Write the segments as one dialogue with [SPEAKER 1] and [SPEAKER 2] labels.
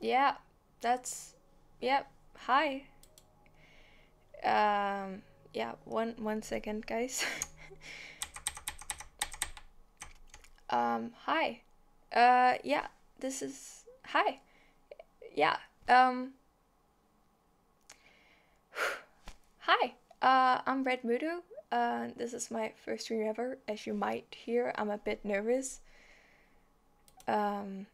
[SPEAKER 1] yeah, that's yep. Hi. Um, yeah, one one second, guys. um, hi. Uh, yeah, this is hi. Yeah. Um. Hi. Uh, I'm Redmoodo. Uh, this is my first stream ever. As you might hear, I'm a bit nervous. Um.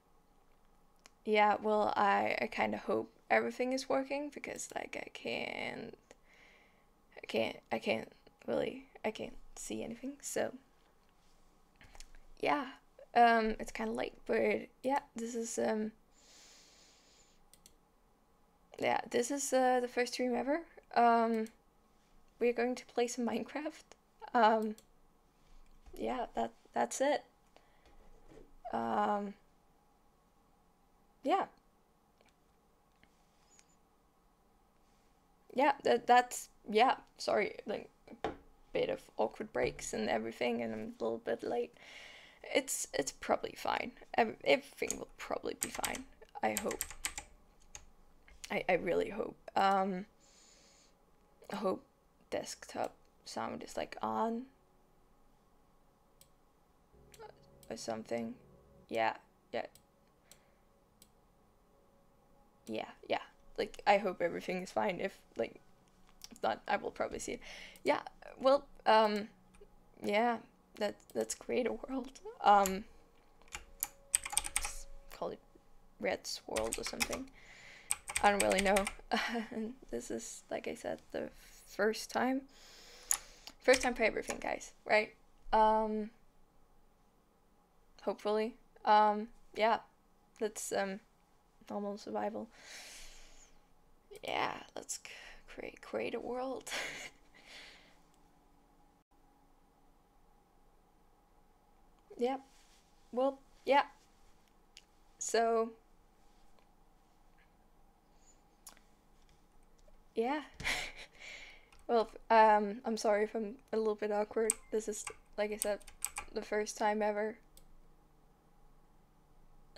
[SPEAKER 1] Yeah. Well, I I kind of hope everything is working because like I can't I can't I can't really I can't see anything. So yeah, um, it's kind of late, but yeah, this is um, yeah, this is uh, the first stream ever. Um, we're going to play some Minecraft. Um, yeah, that that's it. Um, yeah. Yeah, that that's yeah. Sorry, like bit of awkward breaks and everything, and I'm a little bit late. It's it's probably fine. Everything will probably be fine. I hope. I I really hope. Um. I hope desktop sound is like on or something. Yeah, yeah. Yeah, yeah. Like I hope everything is fine. If like if not, I will probably see it. Yeah. Well, um yeah, that that's create a world. Um call it Red's world or something. I don't really know. And this is like I said the first time. First time for everything, guys, right? Um hopefully. Um yeah. That's um normal survival. Yeah, let's create create a world. yep. Well, yeah. So yeah. well, um, I'm sorry if I'm a little bit awkward. This is, like I said, the first time ever.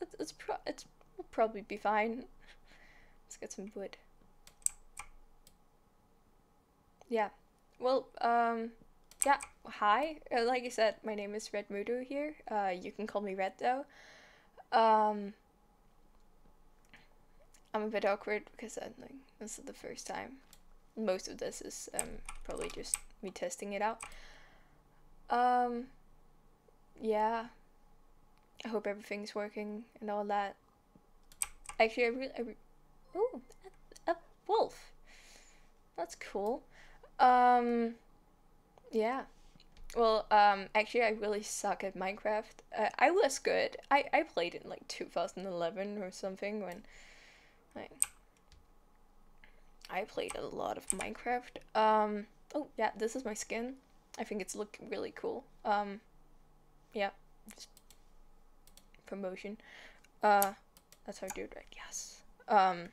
[SPEAKER 1] It's it's, pro- it's will probably be fine. Let's get some wood. Yeah. Well, um, yeah. Hi. Uh, like I said, my name is Redmoodo here. Uh, you can call me Red though. Um, I'm a bit awkward because I like this is the first time. Most of this is um probably just me testing it out. Um, yeah. I hope everything's working and all that. Actually, I really, I re- ooh, a, wolf. That's cool. Um, yeah. Well, um, actually, I really suck at Minecraft. Uh, I was good. I I played in like 2011 or something when, like, I played a lot of Minecraft. Um, oh yeah, this is my skin. I think it's looking really cool. Um, yeah, just promotion. Uh, that's do it right. Yes. Um,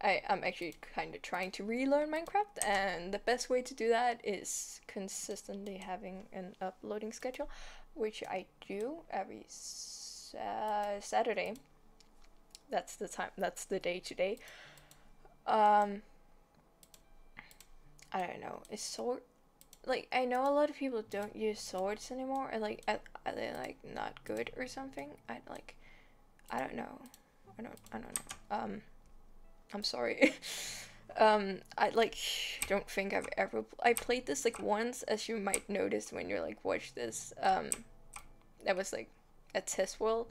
[SPEAKER 1] I am actually kind of trying to relearn Minecraft, and the best way to do that is consistently having an uploading schedule, which I do every s- uh, Saturday. That's the time. That's the day today. Um, I don't know. Is sword like I know a lot of people don't use swords anymore, and like are, they like not good or something? I like I don't know. I don't I don't know. Um I'm sorry. um I like don't think I've ever I played this like once as you might notice when you're like watch this. Um that was like a test world.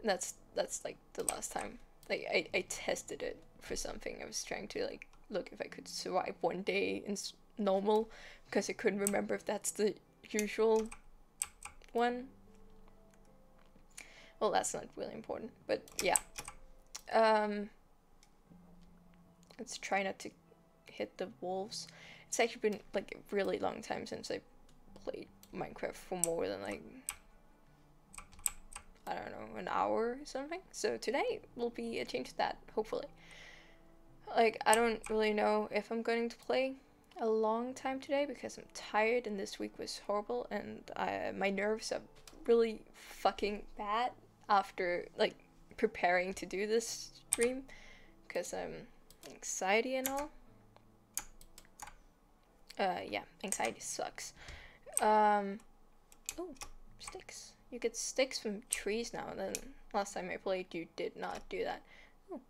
[SPEAKER 1] And that's that's like the last time. Like I I tested it for something. I was trying to like look if I could survive one day s- normal because I couldn't remember if that's the usual one. Well, that's not really important, but yeah. Um, let's try not to hit the wolves. It's actually been like a really long time since I played Minecraft for more than like I don't know an hour or something. So today will be a change to that, hopefully. Like I don't really know if I'm going to play a long time today because I'm tired and this week was horrible and I, my nerves are really fucking bad. after like preparing to do this stream because I'm anxiety and all. Uh, yeah, anxiety sucks. Um, oh, sticks. You get sticks from trees now. And then last time I played, you did not do that. Oh.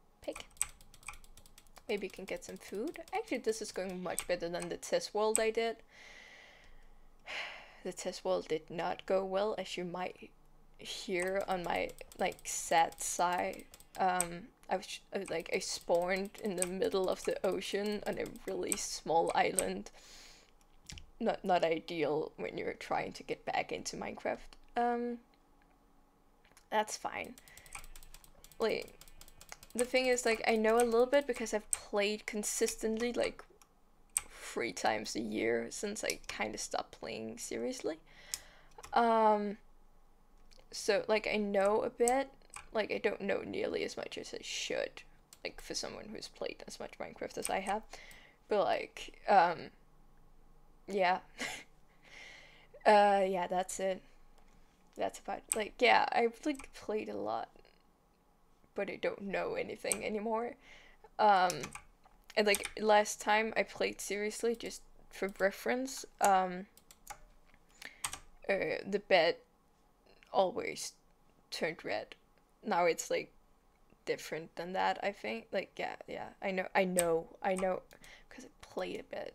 [SPEAKER 1] Maybe you can get some food. Actually, this is going much better than the test world I did. The test world did not go well, as you might hear on my like sad side. Um, I was, like I spawned in the middle of the ocean on a really small island. Not not ideal when you're trying to get back into Minecraft. Um, that's fine. Like the thing is like I know a little bit because I've played consistently like three times a year since I kind of stopped playing seriously. Um so like I know a bit, like I don't know nearly as much as I should, like for someone who's played as much Minecraft as I have. But like um yeah. uh yeah, that's it. That's about like yeah, I've like played a lot but I don't know anything anymore. Um, and like last time I played seriously, just for reference, um, uh, the bed always turned red. Now it's like different than that. I think like yeah yeah I know I know I know because I played a bit,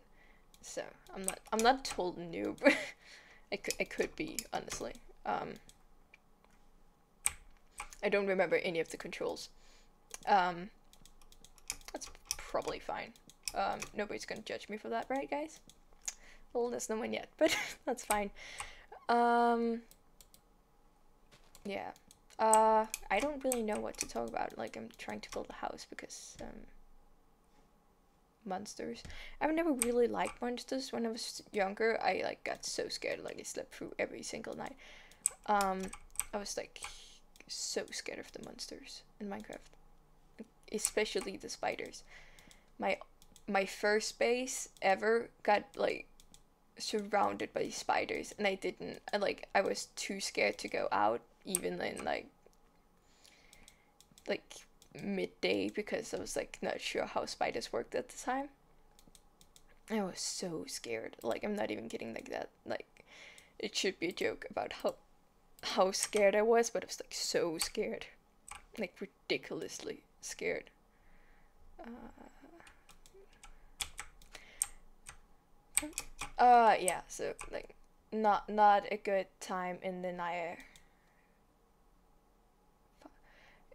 [SPEAKER 1] so I'm not I'm not told noob. I could I could be honestly. Um, I don't remember any of the controls. Um, that's probably fine. Um, nobody's gonna judge me for that, right, guys? Well, there's no one yet, but that's fine. Um, yeah. Uh, I don't really know what to talk about. Like, I'm trying to build a house because, um, monsters. I've never really liked monsters. When I was younger, I, like, got so scared. Like, I slept through every single night. Um, I was, like, so scared of the monsters in Minecraft, especially the spiders. My my first base ever got like surrounded by spiders, and I didn't. I, like I was too scared to go out, even in like like midday because I was like not sure how spiders worked at the time. I was so scared. Like I'm not even kidding like that. Like it should be a joke about how how scared I was, but I was like so scared, like ridiculously scared. Uh, uh yeah, so like not not a good time in the night.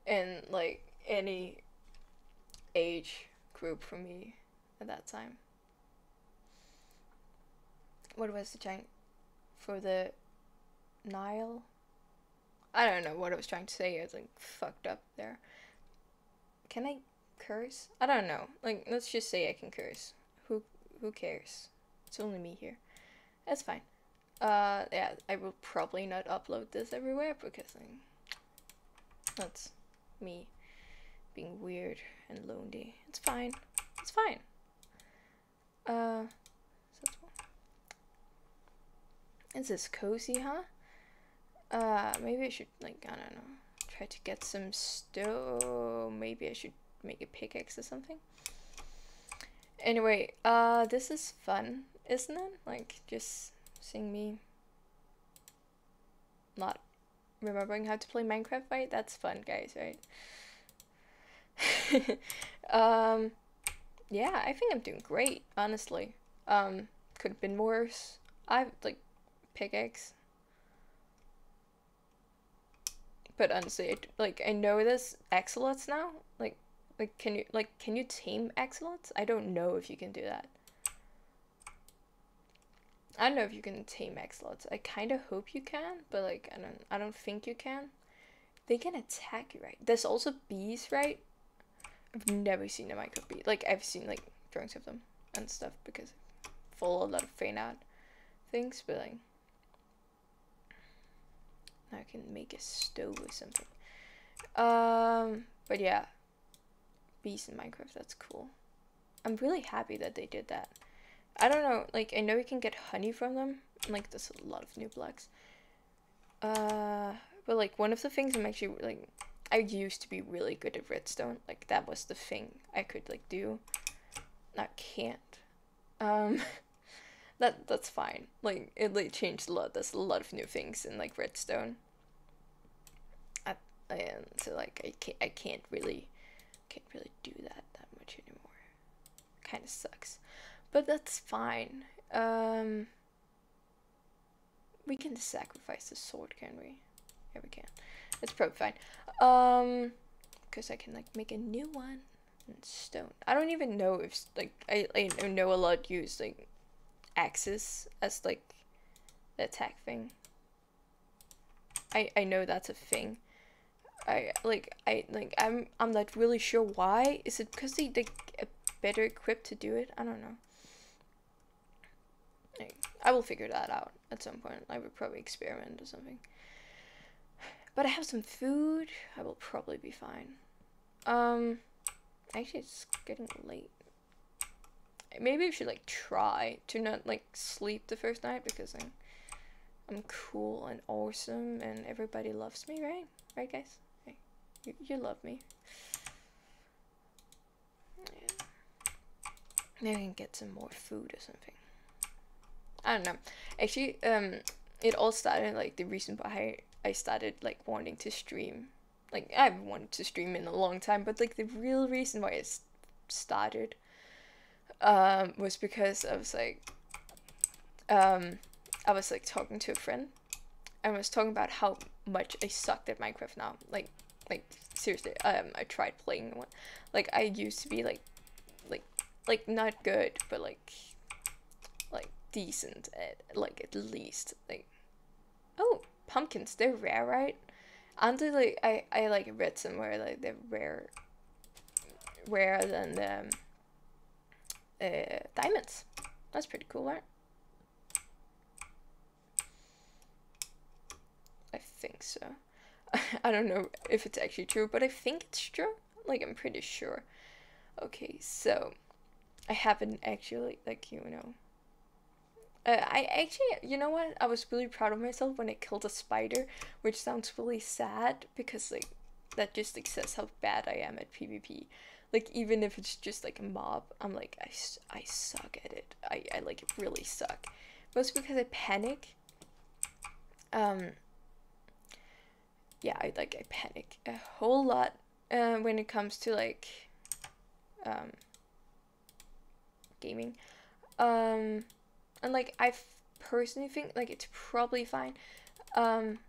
[SPEAKER 1] In like any age group for me at that time. What was the giant for the Nile? I don't know what I was trying to say. I was like fucked up there. Can I curse? I don't know. Like let's just say I can curse. Who who cares? It's only me here. That's fine. Uh yeah, I will probably not upload this everywhere because like, that's me being weird and lonely. It's fine. It's fine. Uh is this cozy, huh? Uh, maybe I should, like, I don't know, try to get some stone. Maybe I should make a pickaxe or something. Anyway, uh, this is fun, isn't it? Like, just seeing me not remembering how to play Minecraft, right? That's fun, guys, right? um, yeah, I think I'm doing great, honestly. Um, could have been worse. I've, like, pickaxe but honestly, like I know there's axolotls now. Like, like can you like can you tame axolotls? I don't know if you can do that. I don't know if you can tame axolotls. I kind of hope you can, but like I don't I don't think you can. They can attack you, right? There's also bees, right? I've never seen a micro bee. Like I've seen like drawings of them and stuff because I follow a lot of fan art things, but like I can make a stove or something. Um, but yeah, bees in Minecraft, that's cool. I'm really happy that they did that. I don't know, like, I know you can get honey from them. Like, there's a lot of new blocks. Uh, But like one of the things I'm actually like I used to be really good at redstone. Like that was the thing I could like do. I can't. Um that that's fine. Like it like changed a lot. There's a lot of new things in like redstone. I and so like I can't I can't really can't really do that that much anymore. Kind of sucks. But that's fine. Um we can sacrifice the sword, can we? Yeah, we can. It's probably fine. Um, because I can like make a new one in stone. I don't even know if like I I know a lot use like axes as like the attack thing. I I know that's a thing. I like I like I'm I'm not really sure why. Is it because they like better equipped to do it? I don't know. I will figure that out at some point. I would probably experiment or something. But I have some food. I will probably be fine. Um, actually, it's getting late. Maybe I should like try to not like sleep the first night because I'm I'm cool and awesome and everybody loves me, right? Right, guys? You, you love me. Yeah. Maybe I can get some more food or something. I don't know. Actually, um, it all started like the reason why I started like wanting to stream. Like I've wanted to stream in a long time, but like the real reason why it started, um, was because I was like, um, I was like talking to a friend, and was talking about how much I sucked at Minecraft now. Like, like seriously, um, I tried playing one. Like I used to be like, like, like not good, but like like decent at like at least like oh pumpkins they're rare right aren't like I I like read somewhere like they're rare rarer than the um, uh, diamonds. That's pretty cool right I think so. I don't know if it's actually true but I think it's true. Like I'm pretty sure. Okay so I haven't actually like you know. Uh, I actually, you know what? I was really proud of myself when I killed a spider, which sounds really sad because like that just like says how bad I am at PvP. Like even if it's just like a mob, I'm like I, I suck at it. I I like it really suck. Mostly because I panic. Um. Yeah, I like I panic a whole lot uh, when it comes to like um gaming. Um and like I personally think like it's probably fine. Um,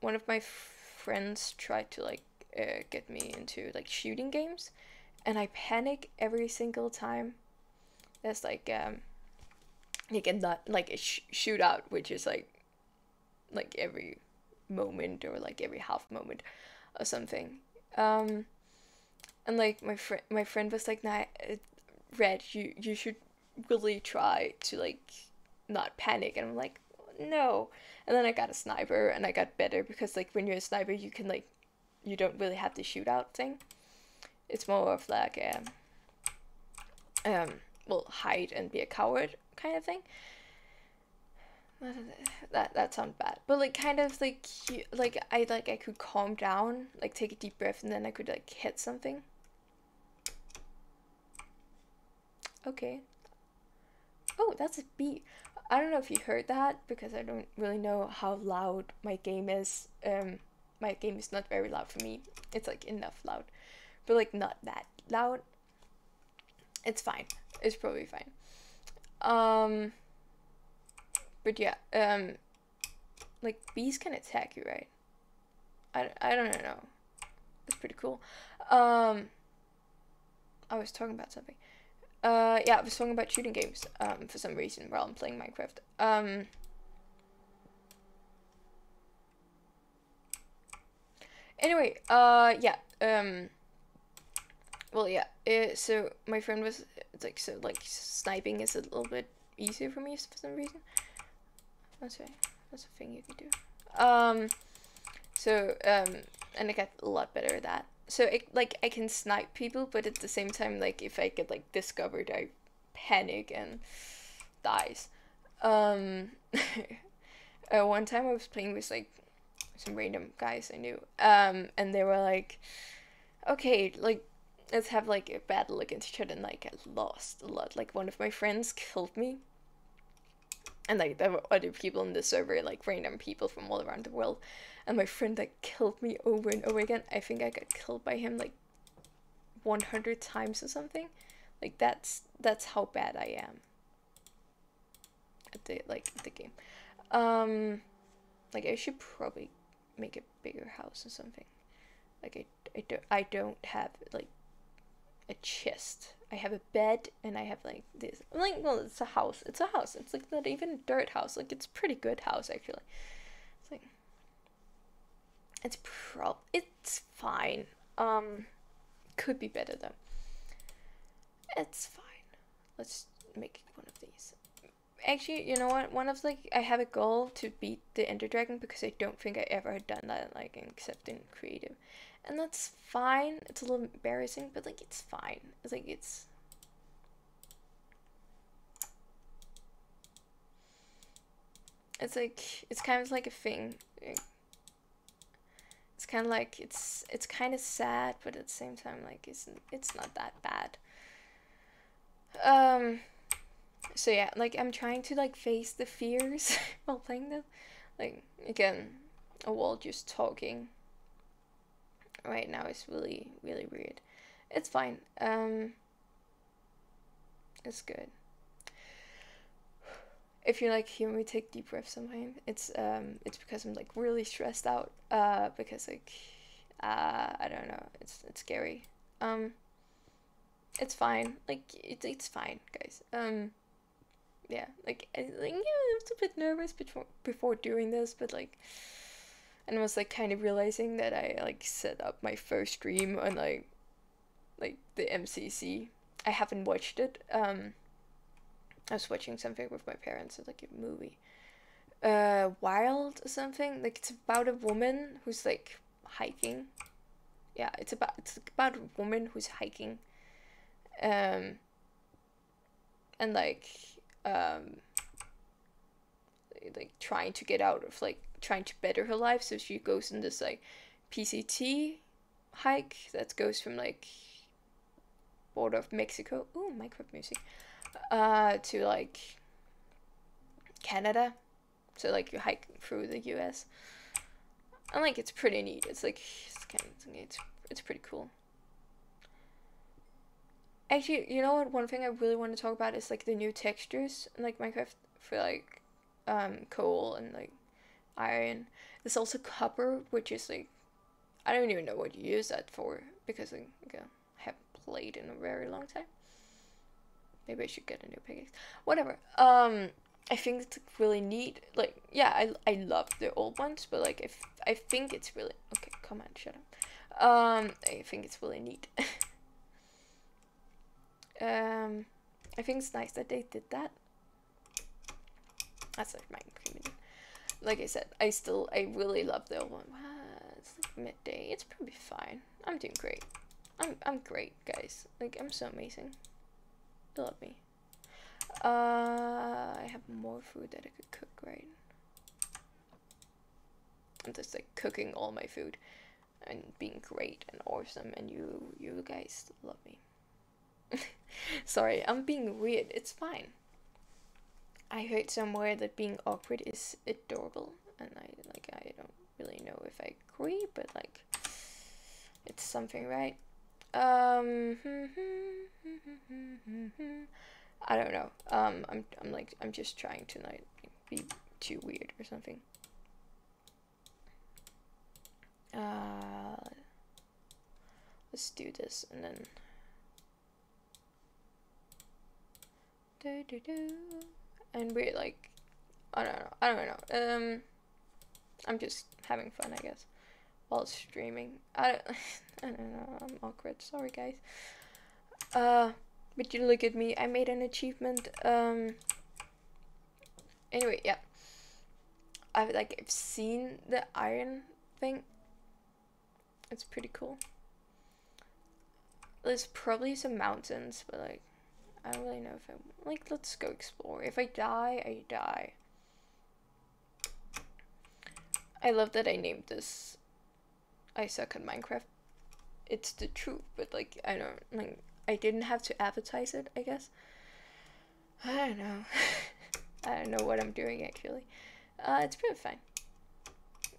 [SPEAKER 1] one of my friends tried to like uh, get me into like shooting games, and I panic every single time. There's like um, like a not like a sh- shootout, which is like like every moment or like every half moment or something. Um, and like my friend, my friend was like, "Nah, Red, you you should really try to like not panic and I'm like no and then I got a sniper and I got better because like when you're a sniper you can like you don't really have the shootout thing it's more of like a um well hide and be a coward kind of thing that that sounds bad but like kind of like like I like I could calm down like take a deep breath and then I could like hit something okay Oh, that's a beat. I don't know if you heard that because I don't really know how loud my game is. Um, my game is not very loud for me. It's like enough loud, but like not that loud. It's fine. It's probably fine. Um, but yeah, um, like bees can attack you, right? I, I don't know. It's pretty cool. Um, I was talking about something. Uh, yeah, I was talking about shooting games um, for some reason while I'm playing Minecraft. Um, anyway, uh, yeah, um, well, yeah, uh, so my friend was, like, so, like, sniping is a little bit easier for me for some reason. That's right, that's a thing you can do. Um, so, um, and I got a lot better at that so it, like I can snipe people, but at the same time, like if I get like discovered, I panic and dies. Um, uh, one time I was playing with like some random guys I knew, um, and they were like, okay, like let's have like a battle against each other, and like I lost a lot. Like one of my friends killed me, and like there were other people in the server, like random people from all around the world, and my friend like killed me over and over again. I think I got killed by him like 100 times or something. Like that's that's how bad I am at the like the game. Um, like I should probably make a bigger house or something. Like I, I don't I don't have like a chest. I have a bed and I have like this. Like well, it's a house. It's a house. It's like not even a dirt house. Like it's pretty good house actually. It's like it's prob it's fine. Um, could be better though. It's fine. Let's make one of these. Actually, you know what? One of like I have a goal to beat the Ender Dragon because I don't think I ever had done that like except in creative, and that's fine. It's a little embarrassing, but like it's fine. It's like it's. It's like it's kind of like a thing. It's kind of like it's it's kind of sad, but at the same time, like it's it's not that bad. Um, so yeah, like I'm trying to like face the fears while playing this. Like again, a wall just talking. Right now is really really weird. It's fine. Um, it's good. If you like hear me take deep breaths sometimes, it's um it's because I'm like really stressed out. Uh, because like, uh, I don't know. It's it's scary. Um it's fine. Like it's it's fine, guys. Um, yeah, like I, like yeah, I was a bit nervous before before doing this, but like, and I was like kind of realizing that I like set up my first stream on like, like the MCC. I haven't watched it. Um, I was watching something with my parents. It's like a movie. Uh, Wild or something. Like it's about a woman who's like hiking. Yeah, it's about it's about a woman who's hiking um, and like um, like trying to get out of like trying to better her life. So she goes in this like pct hike that goes from like border of mexico oh minecraft music uh to like canada. So like you hike through the us and like it's pretty neat. It's like it's kind of it's, it's pretty cool Actually, you know what? One thing I really want to talk about is like the new textures in like Minecraft for like um coal and like iron. There's also copper, which is like I don't even know what you use that for because like, I haven't played in a very long time. Maybe I should get a new pickaxe. Whatever. Um, I think it's really neat. Like, yeah, I I love the old ones, but like if I think it's really okay. Come on, shut up. Um, I think it's really neat. Um, I think it's nice that they did that. That's like my opinion. Like I said, I still, I really love the old one. It's like midday. It's probably fine. I'm doing great. I'm, I'm great, guys. Like, I'm so amazing. You love me. Uh, I have more food that I could cook, right? I'm just like cooking all my food and being great and awesome and you you guys love me. Sorry, I'm being weird. It's fine. I heard somewhere that being awkward is adorable, and I like I don't really know if I agree, but like it's something, right? Um, I don't know. Um, I'm I'm like I'm just trying to not be too weird or something. Uh, let's do this and then. Do, do, do. And we're like, I don't know. I don't know. Um, I'm just having fun, I guess, while streaming. I don't, I don't know. I'm awkward. Sorry, guys. Uh, but you look at me. I made an achievement. Um. Anyway, yeah. I've like I've seen the iron thing. It's pretty cool. There's probably some mountains, but like I don't really know if I'm like let's go explore. If I die, I die. I love that I named this I suck at Minecraft. It's the truth, but like I don't like I didn't have to advertise it, I guess. I don't know. I don't know what I'm doing actually. Uh, it's pretty fine.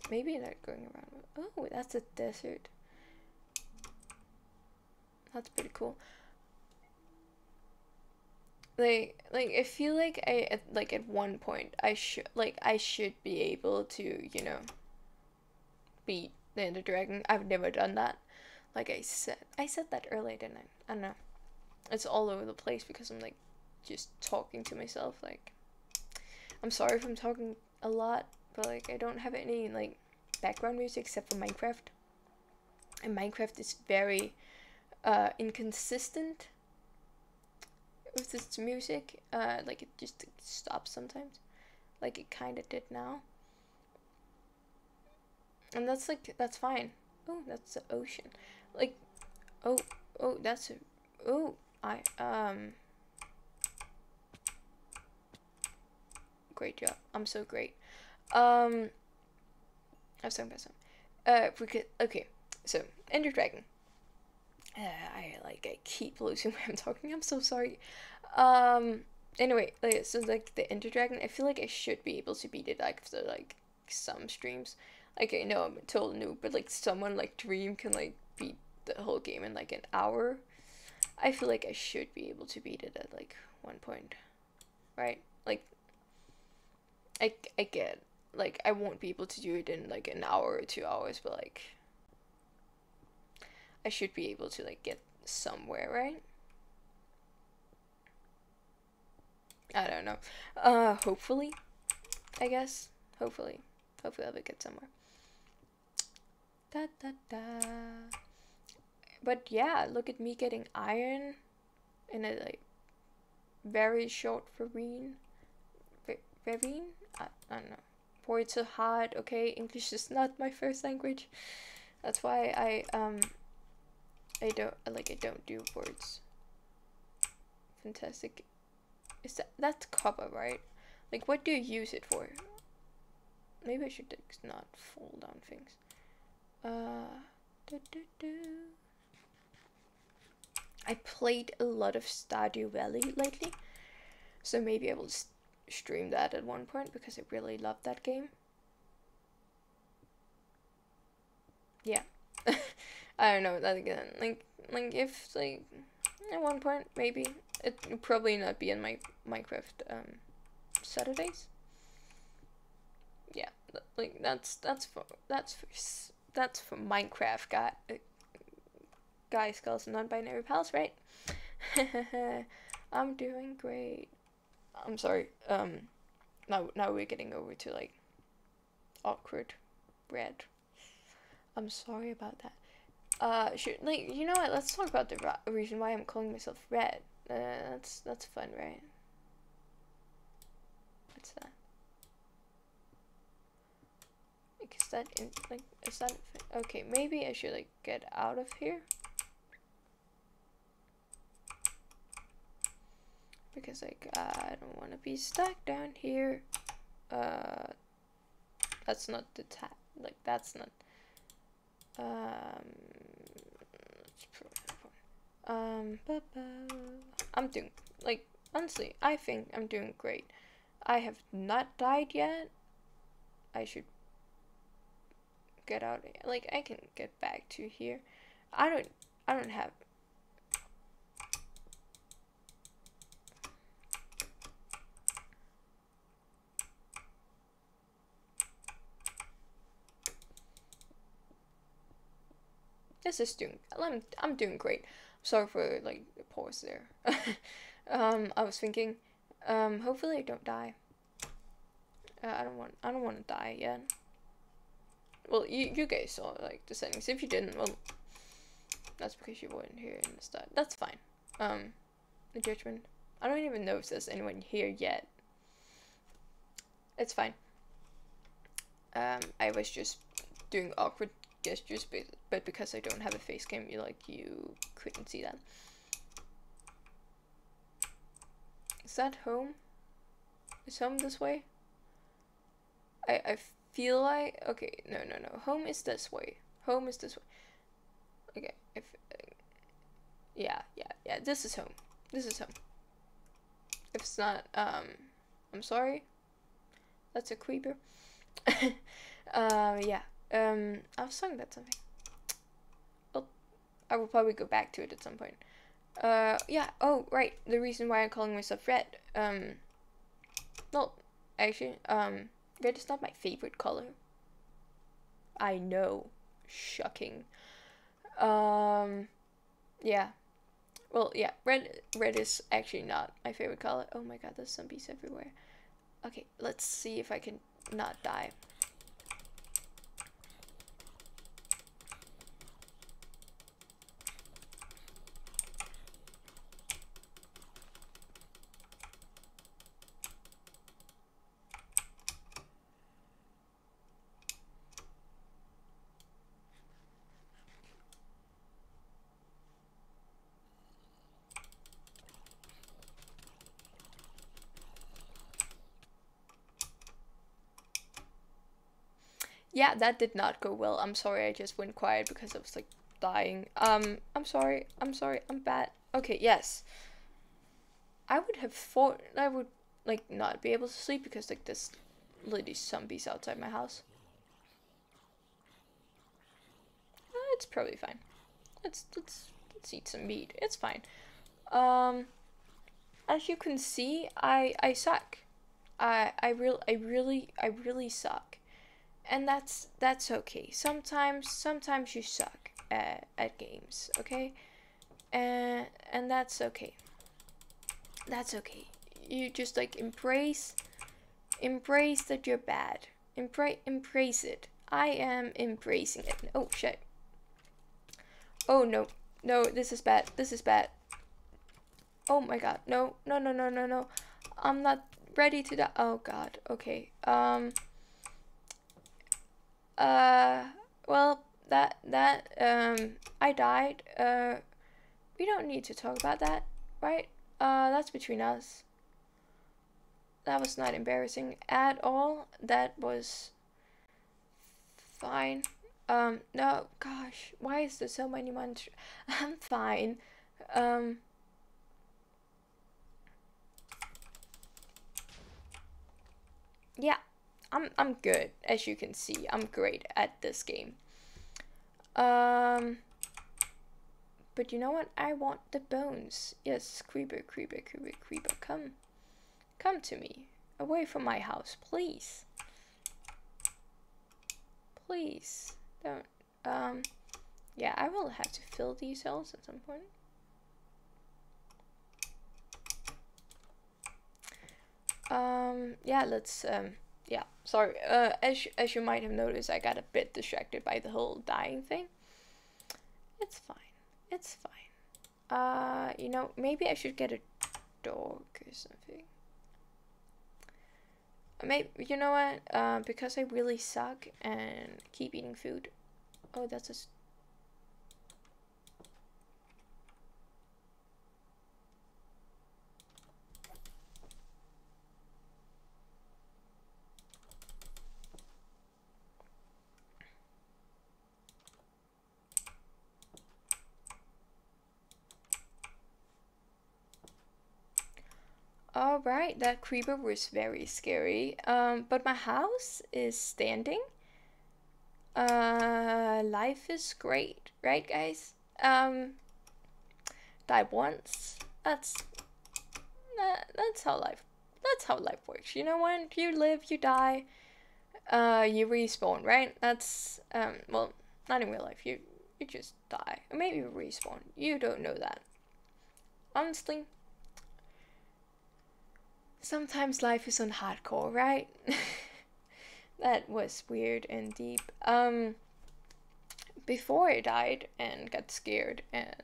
[SPEAKER 1] Maybe not going around. Oh, that's a desert. That's pretty cool. Like, like I feel like I at, like at one point I should like I should be able to you know beat the Ender Dragon. I've never done that. Like I said, I said that earlier, didn't I? I don't know. It's all over the place because I'm like just talking to myself. Like, I'm sorry if I'm talking a lot, but like I don't have any like background music except for Minecraft. And Minecraft is very uh, inconsistent with its music. Uh, like it just stops sometimes, like it kind of did now. And that's like that's fine. Oh, that's the ocean. Like, oh, oh, that's a, oh, I um. Great job. I'm so great. Um. I was talking about some. Uh, we could okay. So Ender Dragon. Uh, I like I keep losing what I'm talking. I'm so sorry. Um. Anyway, like so like the Ender Dragon, I feel like I should be able to beat it like after like some streams. Like I know I'm a total noob, but like someone like Dream can like beat the whole game in like an hour. I feel like I should be able to beat it at like one point, right? Like, I I get like I won't be able to do it in like an hour or two hours, but like I should be able to like get somewhere, right? I don't know. Uh, hopefully, I guess. Hopefully, hopefully I'll be get somewhere. Da da da. But yeah, look at me getting iron in a like very short verine. Verine? I, I don't know. Boy, it's too hard. Okay, English is not my first language. That's why I um I don't like I don't do words. Fantastic. Is that that's copper, right? Like what do you use it for? Maybe I should not fall down things. Uh, do, do, do. I played a lot of Stardew Valley lately, so maybe I will stream that at one point because I really love that game. Yeah, I don't know that again. Like, like if like at one point maybe it probably not be in my Minecraft um Saturdays. Yeah, like that's that's for that's for that's for Minecraft guy uh, guy skulls and non-binary pals, right? I'm doing great. I'm sorry. Um, now now we're getting over to like awkward red. I'm sorry about that. Uh, like you know what? Let's talk about the reason why I'm calling myself red. Uh, that's that's fun, right? What's that? Like, is that in like is that okay? Maybe I should like get out of here. because like I don't want to be stuck down here. Uh, that's not the tap. Like that's not. Um, um, I'm doing like honestly. I think I'm doing great. I have not died yet. I should get out. Like I can get back to here. I don't. I don't have this is doing I'm, I'm doing great. Sorry for like the pause there. Um i was thinking um hopefully i don't die. Uh, i don't want i don't want to die yet. Well you, you guys saw like the settings. If you didn't well that's because you weren't here in the start. That's fine. Um the judgment. I don't even know if there's anyone here yet. It's fine. Um i was just doing awkward gestures, but, but because I don't have a face cam, you like you couldn't see that. Is that home? Is home this way? I I feel like okay, no, no, no. Home is this way. Home is this way. Okay, if uh, yeah, yeah, yeah. This is home. This is home. If it's not, um, I'm sorry. That's a creeper. uh, yeah. Um, I was talking about something. Well, I will probably go back to it at some point. Uh, yeah. Oh, right. The reason why I'm calling myself red. Um, well, actually, um, red is not my favorite color. I know. Shocking. Um, yeah. Well, yeah, red red is actually not my favorite color. Oh my god, there's zombies everywhere. Okay, let's see if I can not die. Yeah, that did not go well. I'm sorry, I just went quiet because I was like dying. Um, I'm sorry, I'm sorry, I'm bad. Okay, yes. I would have thought I would like not be able to sleep because like there's literally zombies outside my house. Uh, it's probably fine. Let's let's let's eat some meat. It's fine. Um, as you can see, I I suck. I I real I really I really suck and that's that's okay. Sometimes sometimes you suck at, at games, okay? And and that's okay. That's okay. You just like embrace embrace that you're bad. Embrace embrace it. I am embracing it. Oh shit. Oh no. No, this is bad. This is bad. Oh my god. No. No, no, no, no, no. I'm not ready to die. Oh god. Okay. Um uh, well, that, that, um, I died. Uh, we don't need to talk about that, right? Uh, that's between us. That was not embarrassing at all. That was fine. Um, no, gosh, why is there so many months? I'm fine. Um, yeah. I'm I'm good, as you can see. I'm great at this game. Um, but you know what? I want the bones. Yes, creeper, creeper, creeper, creeper, come, come to me, away from my house, please, please. Don't. Um, yeah, I will have to fill these cells at some point. Um, yeah, let's um yeah, sorry. Uh, as as you might have noticed, I got a bit distracted by the whole dying thing. It's fine. It's fine. Uh, you know, maybe I should get a dog or something. Maybe you know what? Uh, because I really suck and keep eating food. Oh, that's a Alright, that creeper was very scary. Um, but my house is standing. Uh, life is great, right guys? Um, die once. That's, that, that's how life, that's how life works. You know when you live, you die, uh, you respawn, right? That's, um, well, not in real life. You, you just die. Or maybe you respawn. You don't know that. Honestly, sometimes life is on hardcore, right? that was weird and deep. Um, before I died and got scared and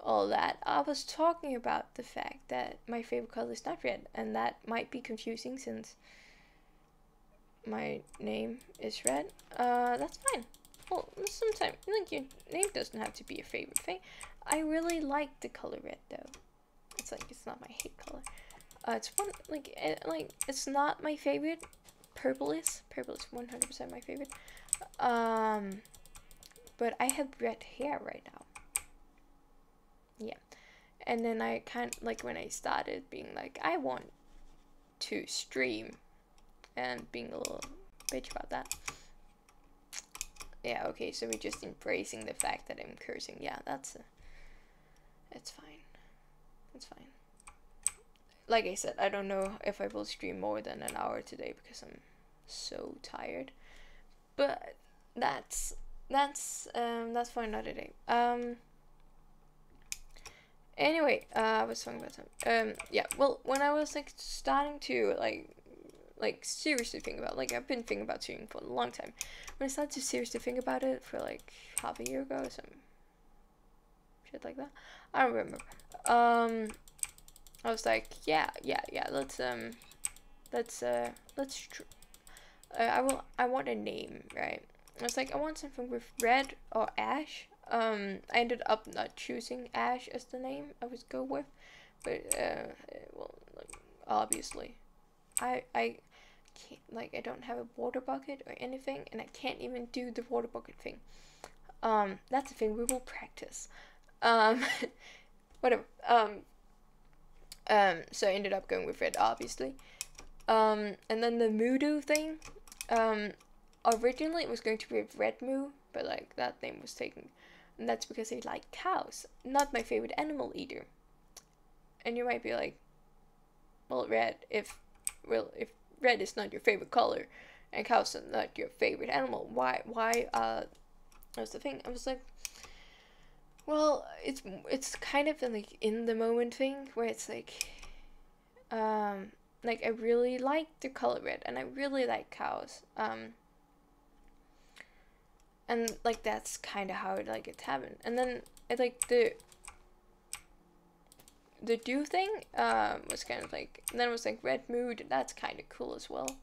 [SPEAKER 1] all that, I was talking about the fact that my favorite color is not red, and that might be confusing since my name is red. Uh, that's fine. Well, sometimes like your name doesn't have to be a favorite thing. I really like the color red though. It's like it's not my hate color. Uh, it's one like it, like it's not my favorite purple is. Purple is 100% my favorite. Um, but I have red hair right now. Yeah. And then I kind like when I started being like, I want to stream and being a little bitch about that. Yeah, okay, so we're just embracing the fact that I'm cursing. Yeah, that's a, it's fine. It's fine. Like I said, I don't know if I will stream more than an hour today because I'm so tired. But that's that's um that's for another day. Um anyway, uh, I was talking about some um yeah, well when I was like starting to like like seriously think about like I've been thinking about streaming for a long time. When I started to seriously think about it for like half a year ago or some shit like that. I don't remember. Um I was like, yeah, yeah, yeah, let's um let's uh let's tr- uh, I will I want a name, right? I was like, I want something with red or ash. Um, I ended up not choosing ash as the name I was go with, but uh, well, like, obviously, I I can't like I don't have a water bucket or anything, and I can't even do the water bucket thing. Um, that's a thing we will practice. Um, whatever. Um, um, so I ended up going with red, obviously. Um, and then the Moodo thing. Um, originally it was going to be Red Moo, but like that name was taken. And that's because they like cows. Not my favorite animal either. And you might be like, well, red, if, well, if red is not your favorite color and cows are not your favorite animal, why, why, uh, that was the thing. I was like, well, it's, it's kind of like in the moment thing where it's like, um, like I really like the color red and I really like cows. Um, and like that's kind of how it like it's happened. And then it like the the do thing um was kind of like and then it was like red mood that's kind of cool as well.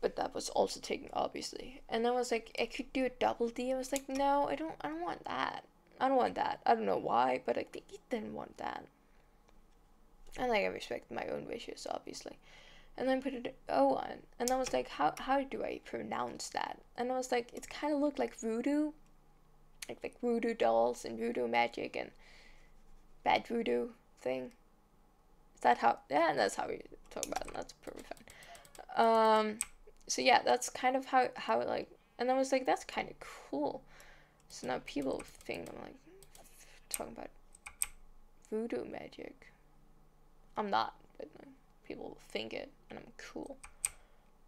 [SPEAKER 1] But that was also taken obviously. And then I was like I could do a double D. I was like no I don't I don't want that I don't want that I don't know why but I think he didn't want that and like I respect my own wishes obviously and then put an O on. And I was like, how, how do I pronounce that? And I was like, it kind of looked like voodoo. Like, like voodoo dolls and voodoo magic and bad voodoo thing. Is that how, yeah, and that's how we talk about it. That's perfect fine. Um, so yeah, that's kind of how, how it like, and I was like, that's kind of cool. So now people think I'm like talking about voodoo magic. I'm not, but people think it and I'm cool.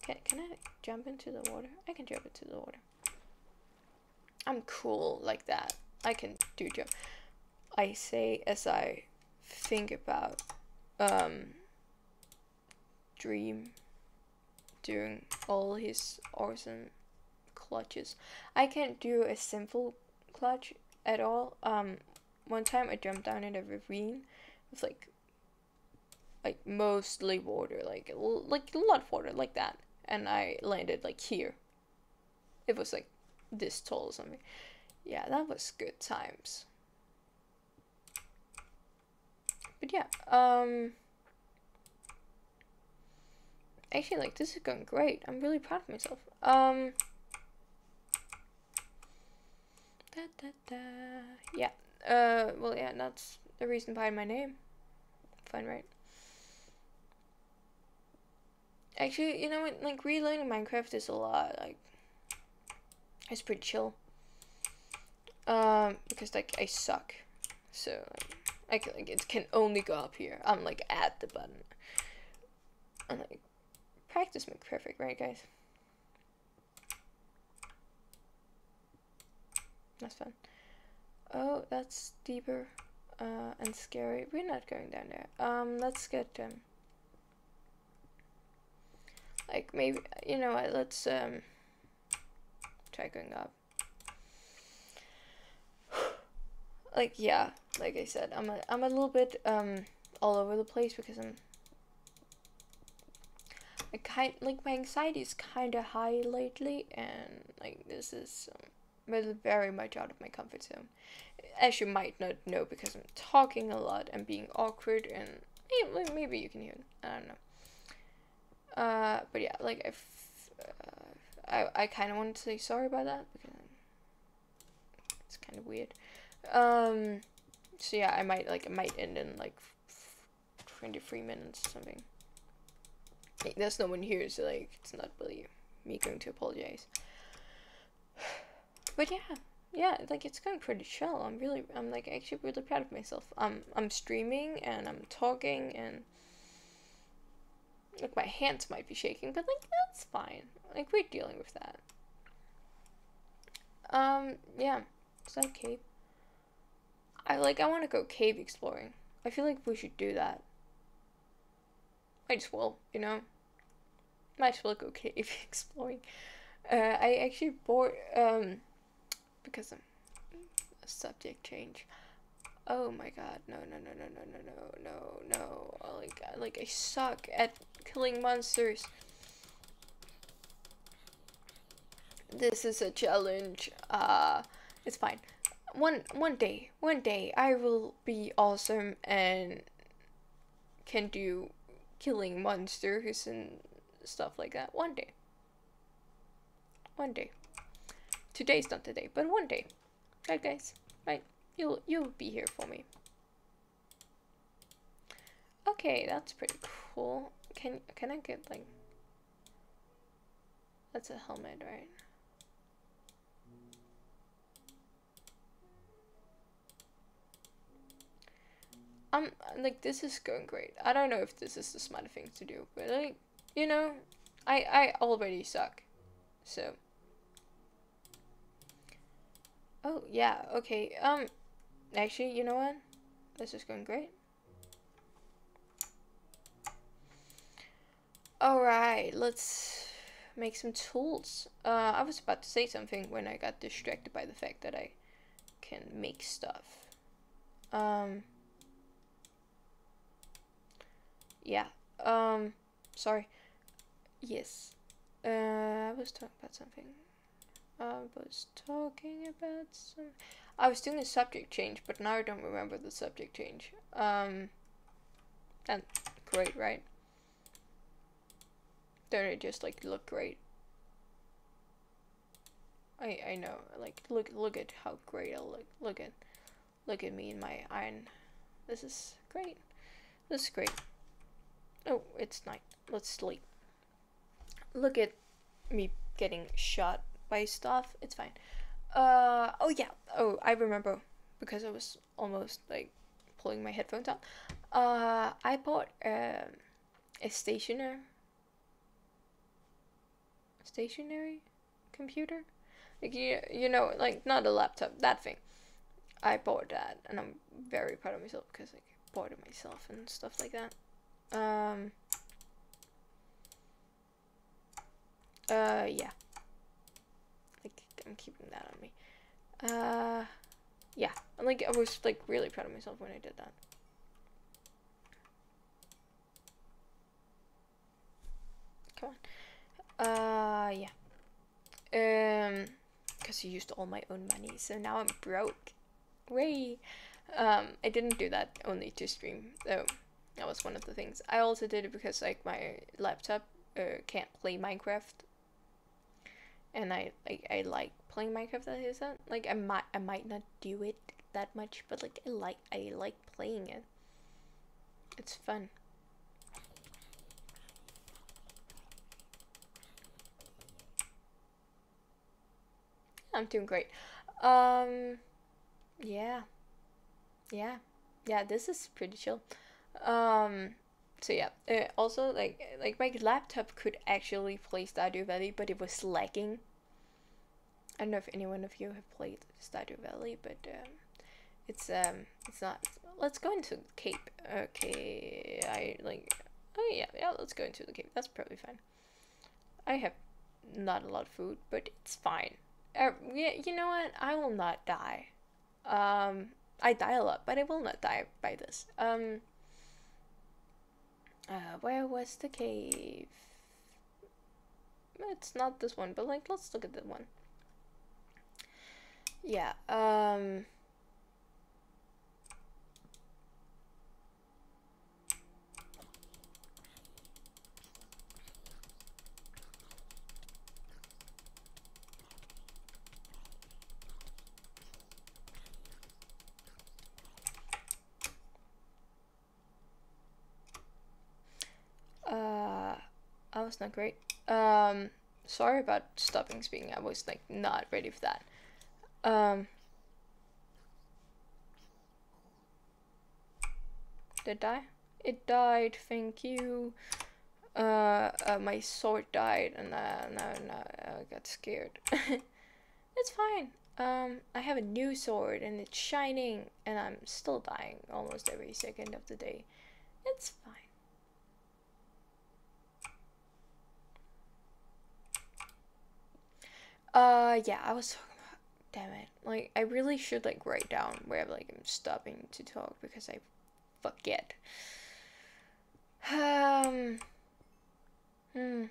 [SPEAKER 1] Can, can I jump into the water? I can jump into the water. I'm cool like that. I can do jump. I say as I think about um, Dream doing all his awesome clutches. I can't do a simple clutch at all. Um, one time I jumped down in a ravine with like like mostly water, like like a lot of water, like that, and I landed like here. It was like this tall or something. Yeah, that was good times. But yeah, um, actually, like this is going great. I'm really proud of myself. Um, da da da. Yeah. Uh, well, yeah, that's the reason behind my name. Fine, right? Actually, you know what? Like relearning Minecraft is a lot. Like, it's pretty chill. Um, because like I suck, so like, I can like it can only go up here. I'm like at the button. And like, practice makes perfect, right, guys? That's fun. Oh, that's deeper uh, and scary. We're not going down there. Um, let's get um, like maybe you know what? Let's um try going up. like yeah, like I said, I'm a I'm a little bit um all over the place because I'm I kind like my anxiety is kind of high lately, and like this is um, very much out of my comfort zone, as you might not know because I'm talking a lot and being awkward, and maybe you can hear. It. I don't know. Uh, but yeah, like I, f- uh, I, I kind of wanted to say sorry about that because it's kind of weird. Um, so yeah, I might like it might end in like twenty three minutes or something. Like, there's no one here, so like it's not really me going to apologize. But yeah, yeah, like it's going pretty chill. I'm really, I'm like actually really proud of myself. I'm, I'm streaming and I'm talking and like my hands might be shaking, but like that's fine. Like we're dealing with that. Um, yeah. Is that cave? I like I want to go cave exploring. I feel like we should do that. I just will, you know. Might as well go cave exploring. Uh, I actually bought um because I'm a subject change. Oh my god, no, no, no, no, no, no, no, no, no. Oh, like, like I suck at killing monsters. This is a challenge. Uh, it's fine. One, one day, one day, I will be awesome and can do killing monsters and stuff like that. One day. One day. Today's not the day, but one day. Right, guys? Right? You'll you'll be here for me. Okay, that's pretty cool. Can can I get like That's a helmet, right? I'm like this is going great. I don't know if this is the smart thing to do, but like you know, I I already suck. So Oh, yeah, okay. Um, actually, you know what? This is going great. Alright, let's make some tools. Uh, I was about to say something when I got distracted by the fact that I can make stuff. Um, yeah, um, sorry. Yes, uh, I was talking about something. I was talking about some. I was doing a subject change, but now I don't remember the subject change. Um, and great, right? Don't it just like look great? I I know, like look look at how great I look. Look at look at me in my iron. This is great. This is great. Oh, it's night. Let's sleep. Look at me getting shot by stuff. It's fine. Uh oh yeah. Oh, I remember because I was almost like pulling my headphones out. Uh, I bought um, a stationer stationary computer. Like you, you know, like not a laptop, that thing. I bought that, and I'm very proud of myself because like, I bought it myself and stuff like that. Um. Uh, yeah. I'm keeping that on me. Uh, yeah, I like I was like really proud of myself when I did that. Come on. Uh, yeah. Um, because you used all my own money, so now I'm broke. Way. Um, I didn't do that only to stream, though. That was one of the things. I also did it because like my laptop uh, can't play Minecraft and I like I like playing Minecraft that is that. Like I might I might not do it that much, but like I like I like playing it. It's fun. I'm doing great. Um yeah. Yeah. Yeah, this is pretty chill. Um so yeah uh, also like like my laptop could actually play stardew valley but it was lagging. I don't know if anyone of you have played stardew valley but um, it's um it's not let's go into cape. Okay i like oh yeah yeah let's go into the cape. That's probably fine. I have not a lot of food but it's fine. Uh, yeah you know what? I will not die. Um i die a lot but i will not die by this. Um uh, where was the cave? It's not this one, but like, let's look at that one. Yeah, um... not great. Um, sorry about stopping speaking. I was like not ready for that. Um, did it die? It died. Thank you. Uh, uh my sword died, and uh, now now I got scared. it's fine. Um, I have a new sword, and it's shining, and I'm still dying almost every second of the day. It's fine. Uh, yeah, I was talking about. Damn it! Like, I really should like write down where like I'm stopping to talk because I forget. Um. Hmm.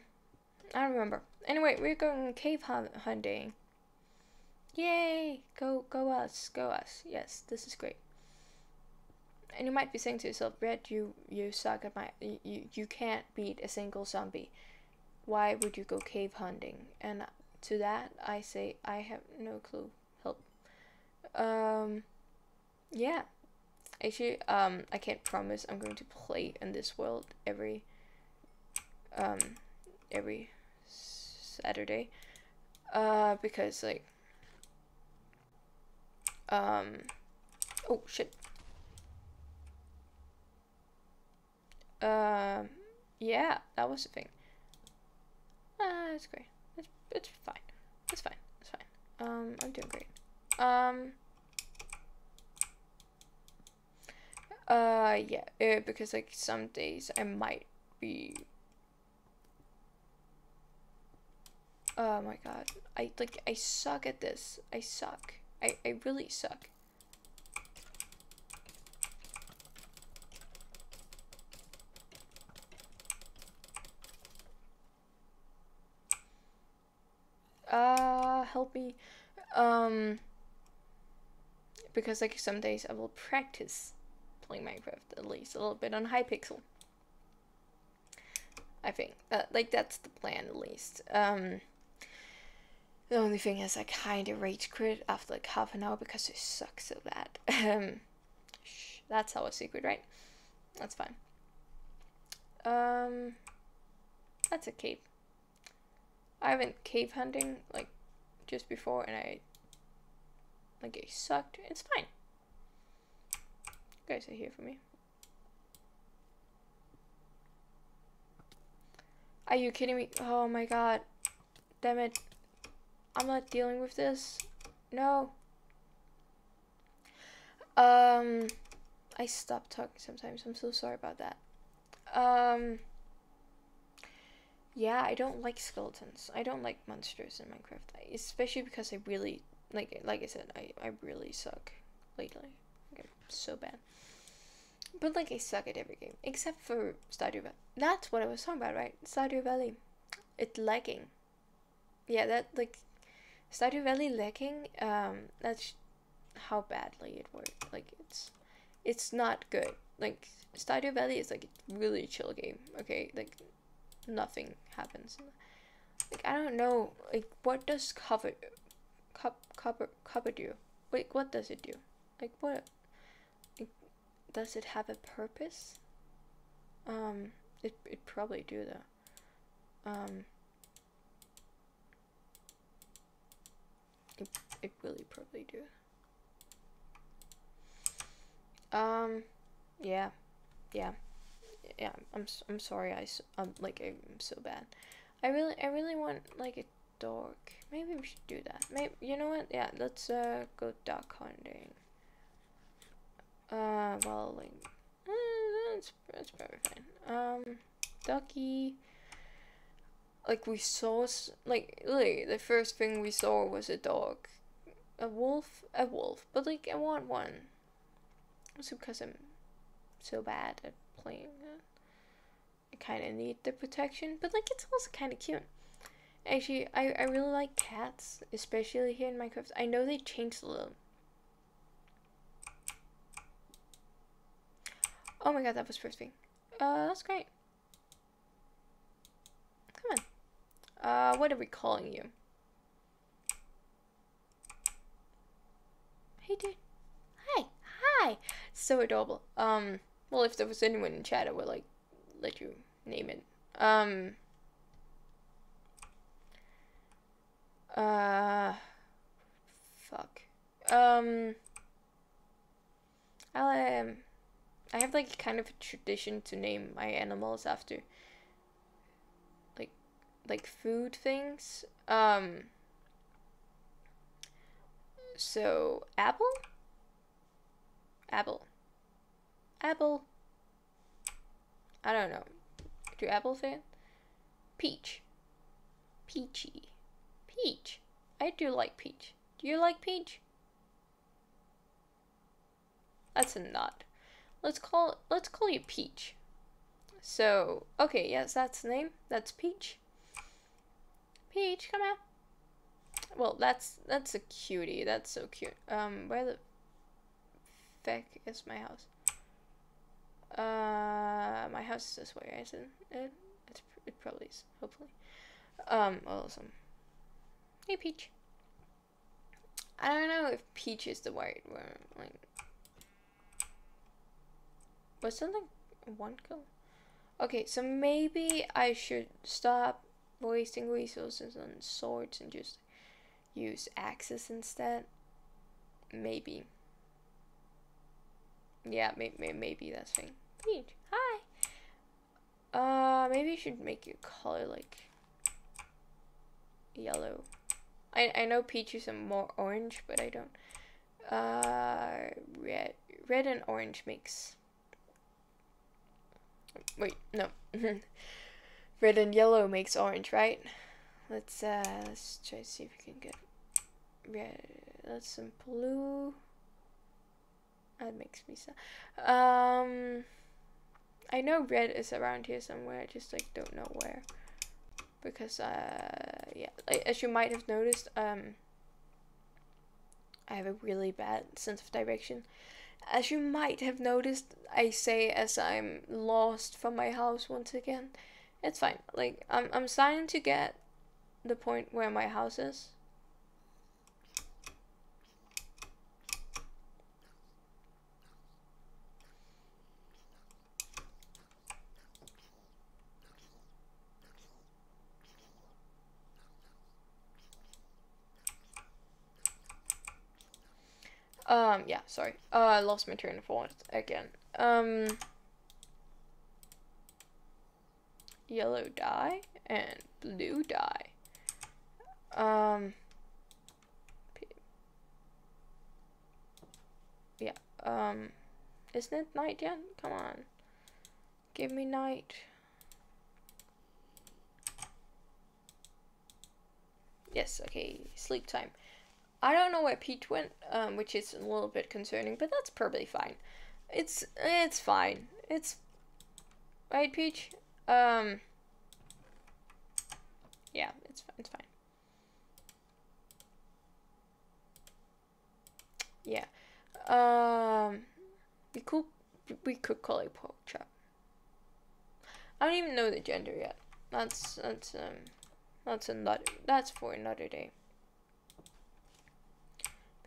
[SPEAKER 1] I don't remember. Anyway, we're going cave hunt hunting. Yay! Go, go us, go us. Yes, this is great. And you might be saying to yourself, Red, you, you suck at my, you, you can't beat a single zombie. Why would you go cave hunting? And to that, I say, I have no clue. Help. Um, yeah. Actually, um, I can't promise I'm going to play in this world every, um, every Saturday. Uh, because, like, um, oh, shit. Um, yeah, that was the thing. Uh, it's great. It's, fine. It's fine. It's fine. Um, I'm doing great. Um, uh, yeah, uh, because, like, some days I might be Oh my god. I like I suck at this. I suck. I, I really suck. Uh, help me. Um, because like some days I will practice playing Minecraft at least a little bit on Hypixel. I think uh, like that's the plan at least. Um, the only thing is I kinda rage quit after like half an hour because it sucks so bad. Um, shh, that's our secret, right? That's fine. Um, that's a cave. I went cave hunting like just before and I like it sucked. It's fine. You guys are here for me. Are you kidding me? Oh my god. Damn it. I'm not dealing with this. No. Um, I stop talking sometimes. I'm so sorry about that. Um, yeah, I don't like skeletons. I don't like monsters in Minecraft, especially because I really like. Like I said, I I really suck lately. Like, I'm so bad. But like I suck at every game except for Stardew Valley. That's what I was talking about, right? Stardew Valley. It's lagging. Yeah, that like Stardew Valley lagging, um, that's how badly it worked. Like it's, it's not good. Like Stardew Valley is like a really chill game. Okay, like nothing happens. Like I don't know. Like what does cover, cup cover cover do? Wait, what does it do? Like what? Like, does it have a purpose? Um, it it probably do though. Um. It, it really probably do. Um, yeah, yeah, yeah. I'm I'm sorry. I I'm like I'm so bad. I really I really want like a dog. Maybe we should do that. Maybe you know what? Yeah, let's uh go duck hunting. Uh, well, like uh, that's that's probably fine. Um, ducky like we saw like really the first thing we saw was a dog a wolf a wolf but like i want one also because i'm so bad at playing kind of need the protection but like it's also kind of cute actually I, I really like cats especially here in minecraft i know they changed a little oh my god that was first thing uh that's great Come on. Uh, what are we calling you? Hey, dude. Hi. Hi. So adorable. Um, well, if there was anyone in chat, I would, like, let you name it. Um. Uh. Fuck. Um. I'll um. I have like kind of a tradition to name my animals after like like food things. Um so apple apple apple I don't know. Do apple fan? Peach. Peachy. Peach. I do like peach. Do you like peach? That's a nut. Let's call let's call you Peach. So okay, yes, that's the name. That's Peach. Peach, come out. Well, that's that's a cutie. That's so cute. Um, where the feck is my house? Uh, my house is this way, isn't it? It's, it probably is. Hopefully. Um, awesome. Hey, Peach. I don't know if Peach is the right word. Like, was something one kill? Okay, so maybe I should stop wasting resources on swords and just use axes instead. Maybe. Yeah, maybe, maybe that's fine. Peach, hi! Uh, maybe you should make your color like yellow. I, I know peach is more orange, but I don't. Uh, red, red and orange makes Wait, no. Red and yellow makes orange, right? Let's uh let's try to see if we can get red. That's some blue. That makes me sad. Um I know red is around here somewhere, I just like don't know where. Because uh yeah, like, as you might have noticed, um I have a really bad sense of direction. As you might have noticed, I say as I'm lost from my house once again. It's fine. Like I'm I'm starting to get the point where my house is. Um, yeah, sorry. Uh, I lost my train of thought again. Um, yellow dye and blue dye. Um, yeah, um, isn't it night yet? Come on. Give me night. Yes, okay, sleep time. I don't know where Peach went, um, which is a little bit concerning, but that's probably fine. It's it's fine. It's right, Peach. Um. Yeah, it's it's fine. Yeah. Um. We could we could call it pork chop. I don't even know the gender yet. That's that's um that's another that's for another day.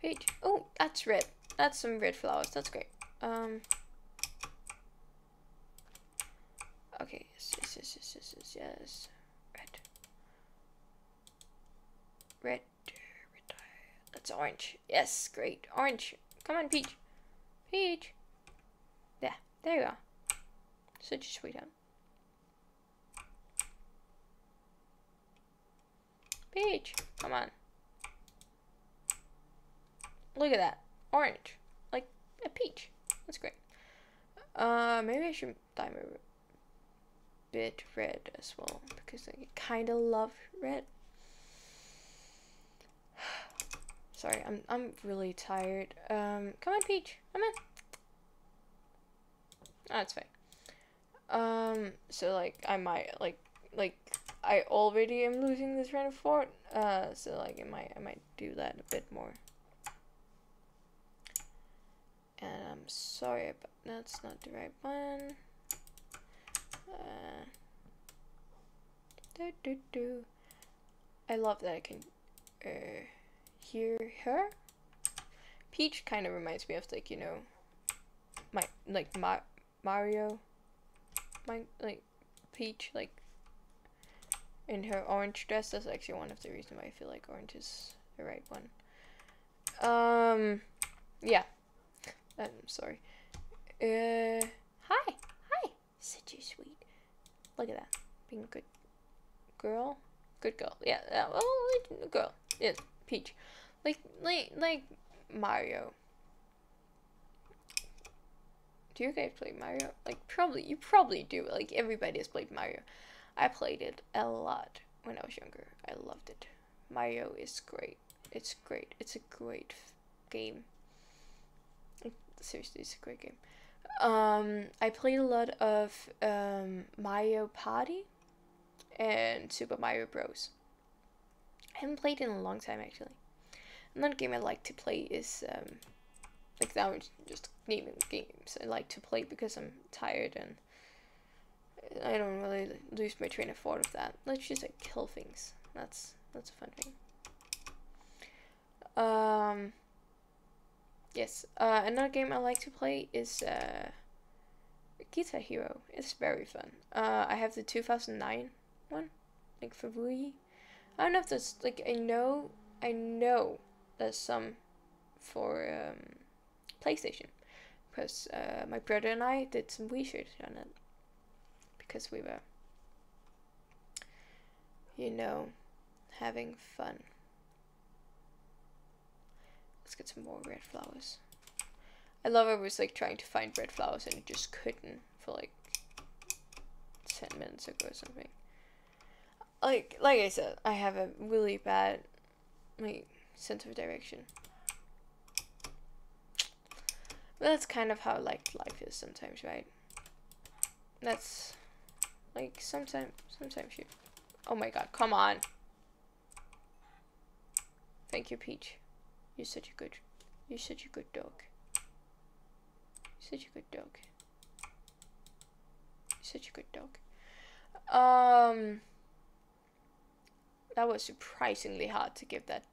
[SPEAKER 1] Peach. Oh, that's red. That's some red flowers. That's great. Um. Okay. Yes, yes, yes, yes, yes, yes. yes. Red. Red. Red. That's orange. Yes, great. Orange. Come on, Peach. Peach. There. There you are. Such a sweetheart. Peach. Come on. Look at that. Orange. Like a peach. That's great. Uh, maybe I should dye my bit red as well because I kind of love red. Sorry, I'm I'm really tired. Um, come on, Peach. Come on. Oh, that's fine. Um, so like I might like like I already am losing this of thought. Uh, so like I might I might do that a bit more. And I'm sorry, but that's not the right one. Uh, do, do, do. I love that I can uh, hear her. Peach kind of reminds me of like you know, my like Ma Mario, my like Peach like. in her orange dress. That's actually one of the reasons why I feel like orange is the right one. Um, yeah. I'm sorry. Uh, hi, hi. Such a sweet. Look at that. Being a good girl. Good girl. Yeah. like, girl. yeah. Peach. Like, like, like Mario. Do you guys play Mario? Like, probably. You probably do. Like, everybody has played Mario. I played it a lot when I was younger. I loved it. Mario is great. It's great. It's a great game. Seriously, it's a great game. Um, I played a lot of um, Mario Party and Super Mario Bros. I haven't played in a long time actually. Another game I like to play is um, like now I'm just naming games I like to play because I'm tired and I don't really lose my train of thought of that. Let's just like kill things. That's that's a fun thing. Um. Yes. Uh, another game I like to play is uh, Guitar Hero. It's very fun. Uh, I have the 2009 one, like for Wii. I don't know if that's like I know I know there's some for um, PlayStation because uh, my brother and I did some research on it because we were, you know, having fun. Let's get some more red flowers. I love I was like trying to find red flowers and just couldn't for like 10 minutes ago or something. Like like I said, I have a really bad like sense of direction. But that's kind of how like life is sometimes, right? That's like sometimes sometimes you Oh my god, come on. Thank you, Peach. You're such a good you're such a good dog. You're such a good dog. You're such a good dog. Um that was surprisingly hard to give that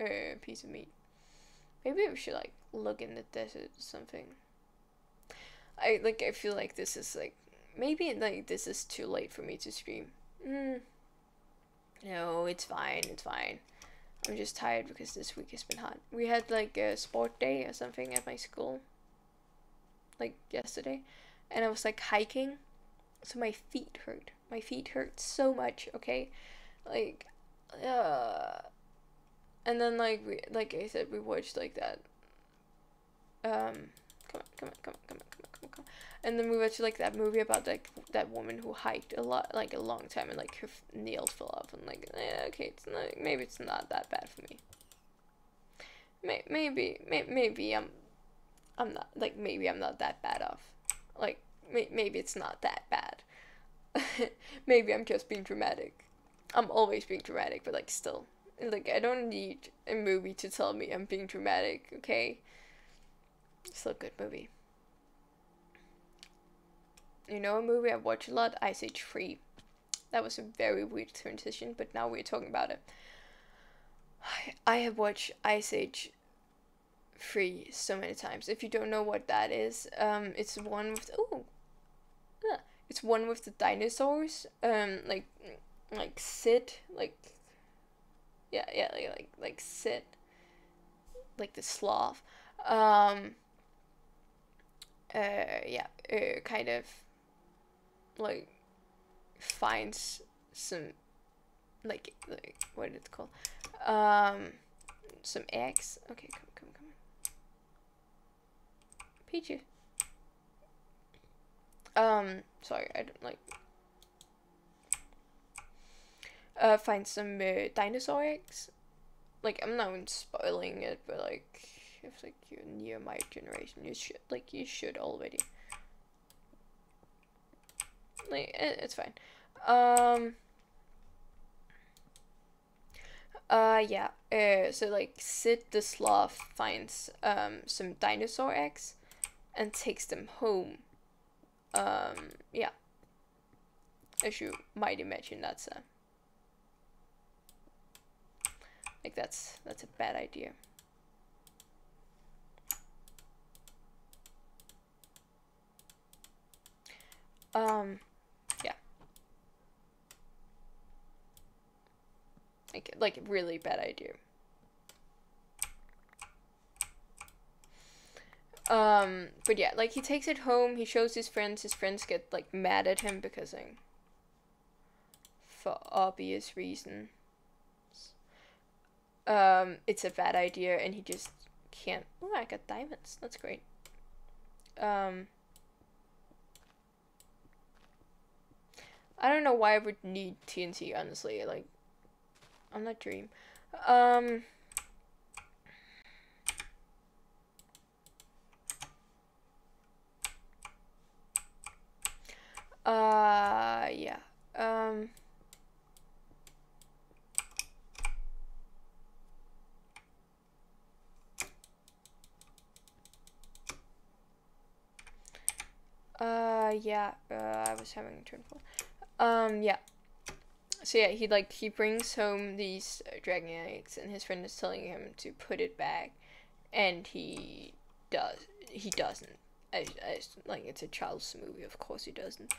[SPEAKER 1] uh, piece of meat. Maybe we should like look in the desert or something. I like I feel like this is like maybe like this is too late for me to stream. Mm. No, it's fine, it's fine. I'm just tired because this week has been hot. We had like a sport day or something at my school. Like yesterday. And I was like hiking. So my feet hurt. My feet hurt so much, okay? Like uh and then like we like I said we watched like that um come on, come on, come on, come on, come on, come on, come on. And then we watched like that movie about like that woman who hiked a lot, like a long time, and like her nails fell off, and like yeah, okay, it's not maybe it's not that bad for me. May- maybe may- maybe I'm I'm not like maybe I'm not that bad off. Like may- maybe it's not that bad. maybe I'm just being dramatic. I'm always being dramatic, but like still, like I don't need a movie to tell me I'm being dramatic. Okay, still a good movie. You know a movie I watch a lot? Ice Age 3. That was a very weird transition, but now we're talking about it. I have watched Ice Age 3 so many times. If you don't know what that is, um, it's one with oh, yeah, it's one with the dinosaurs. Um, like like Sid, like yeah, yeah, like like, like Sid, like the sloth. Um, uh, yeah, uh, kind of like finds some like like what is it called? Um some eggs. Okay come come come. Peachy um sorry i don't like. Uh find some uh, dinosaur eggs. Like i'm not even spoiling it but like if like you're near my generation you should like you should already like it, it's fine. Um. Uh yeah. Uh so like Sid the sloth finds um some dinosaur eggs and takes them home. Um yeah. As you might imagine that's a like that's that's a bad idea. Um Like like really bad idea. Um, but yeah, like he takes it home, he shows his friends, his friends get like mad at him because like for obvious reasons. Um, it's a bad idea and he just can't oh I got diamonds. That's great. Um I don't know why I would need TNT honestly, like I'm not dream. Um Uh, yeah. Um. Uh, yeah. Uh, I was having a turn full. Um, yeah. So yeah, he like he brings home these uh, dragon eggs, and his friend is telling him to put it back, and he does. He doesn't. I, I, like it's a child's movie, of course he doesn't.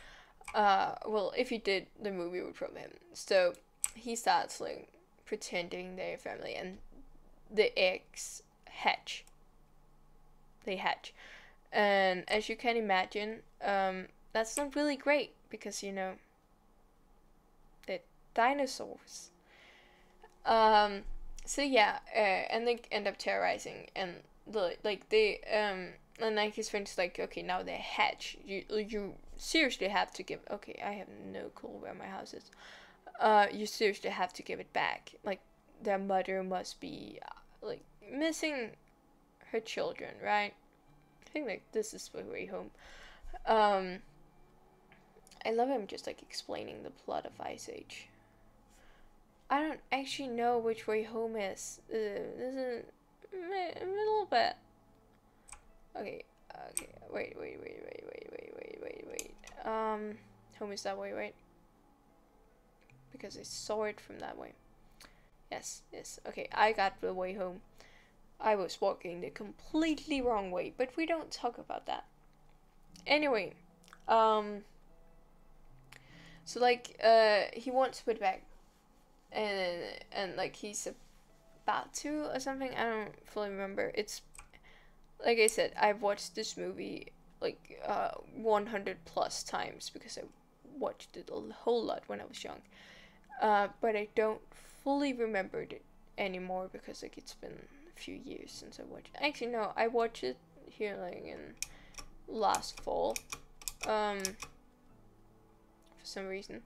[SPEAKER 1] Uh, well, if he did, the movie would probably him. So he starts like pretending they're family, and the eggs hatch. They hatch, and as you can imagine, um, that's not really great because you know. Dinosaurs. Um. So yeah, uh, and they end up terrorizing, and the like they um and like his friend's like, okay, now they hatch. You you seriously have to give. Okay, I have no clue where my house is. Uh, you seriously have to give it back. Like their mother must be uh, like missing her children, right? I think like this is the way home. Um, I love him just like explaining the plot of Ice Age. I don't actually know which way home is. Uh, this is a little bit. Okay, okay, wait, wait, wait, wait, wait, wait, wait, wait, wait. Um, home is that way, right? Because I saw it from that way. Yes, yes. Okay, I got the way home. I was walking the completely wrong way, but we don't talk about that. Anyway, um, so like, uh, he wants to put back, and and like he's about to or something. I don't fully remember. It's like I said, I've watched this movie like uh, 100 plus times because I watched it a whole lot when I was young. Uh, but I don't fully remember it anymore because like it's been a few years since I watched. It. Actually, no, I watched it here like in last fall. Um, for some reason.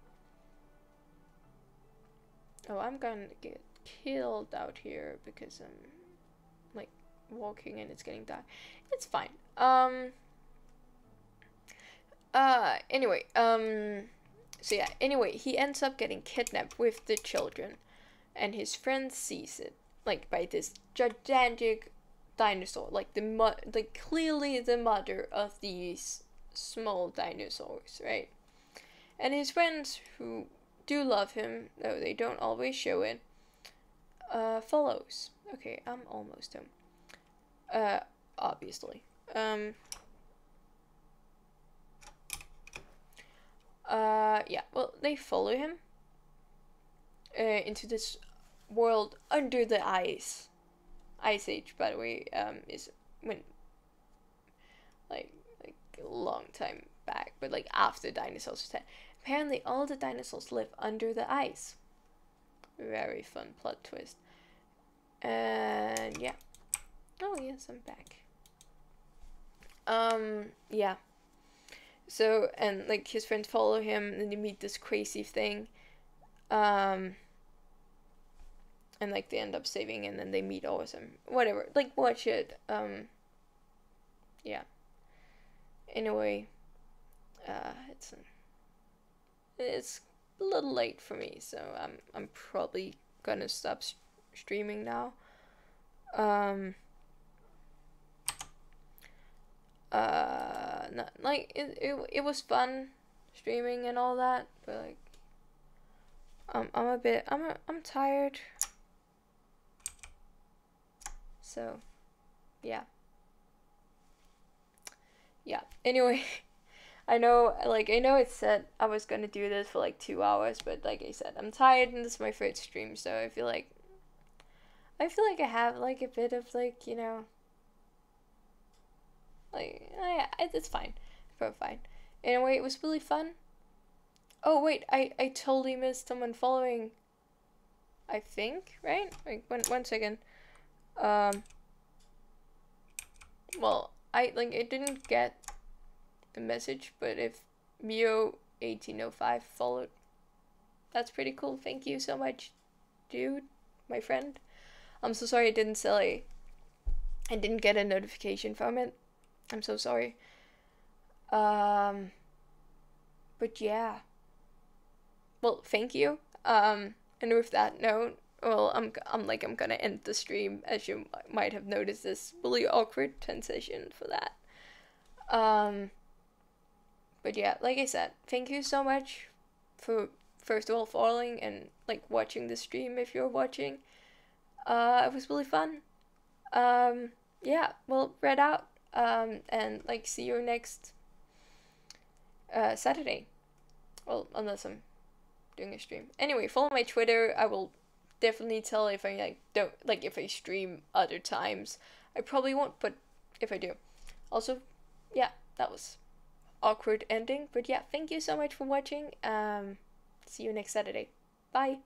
[SPEAKER 1] Oh, I'm gonna get killed out here because I'm like walking and it's getting dark. It's fine. Um. Uh. Anyway. Um. So yeah. Anyway, he ends up getting kidnapped with the children, and his friend sees it like by this gigantic dinosaur, like the mo- like clearly the mother of these small dinosaurs, right? And his friends who do love him, though they don't always show it, uh, follows. Okay, I'm almost home. Uh, obviously. Um, uh, yeah, well, they follow him uh, into this world under the ice. Ice Age, by the way, um, is when, like, like a long time back, but like after dinosaurs dead. Apparently, all the dinosaurs live under the ice. Very fun plot twist. And yeah. Oh yes, I'm back. Um, yeah. So and like his friends follow him and they meet this crazy thing. Um and like they end up saving and then they meet Awesome. Whatever. Like watch it. Um yeah. Anyway, uh it's it's a little late for me, so I'm I'm probably gonna stop streaming now. Um uh not, like it, it it was fun streaming and all that but like um, I'm a bit I'm a, I'm tired. So yeah. Yeah anyway I know, like, I know it said I was gonna do this for like two hours, but like I said, I'm tired and this is my first stream, so I feel like. I feel like I have like a bit of like, you know. Like, I, it's fine. It's fine. Anyway, it was really fun. Oh, wait, I, I totally missed someone following. I think, right? Like, one, one second. Um. Well, I, like, I didn't get the message, but if Mio1805 followed, that's pretty cool. Thank you so much, dude, my friend. I'm so sorry I didn't sell it. I didn't get a notification from it. I'm so sorry. Um, but yeah. Well, thank you. Um, and with that note, well, I'm I'm like I'm gonna end the stream as you might have noticed this really awkward transition for that. Um, but yeah, like I said, thank you so much for first of all following and like watching the stream if you're watching. Uh, it was really fun. Um, yeah, well, read out. Um, and like see you next uh, Saturday. Well, unless I'm doing a stream. Anyway, follow my Twitter. I will definitely tell if I like don't like if I stream other times. I probably won't, but if I do. Also, yeah, that was awkward ending. But yeah, thank you so much for watching. Um, see you next Saturday. Bye.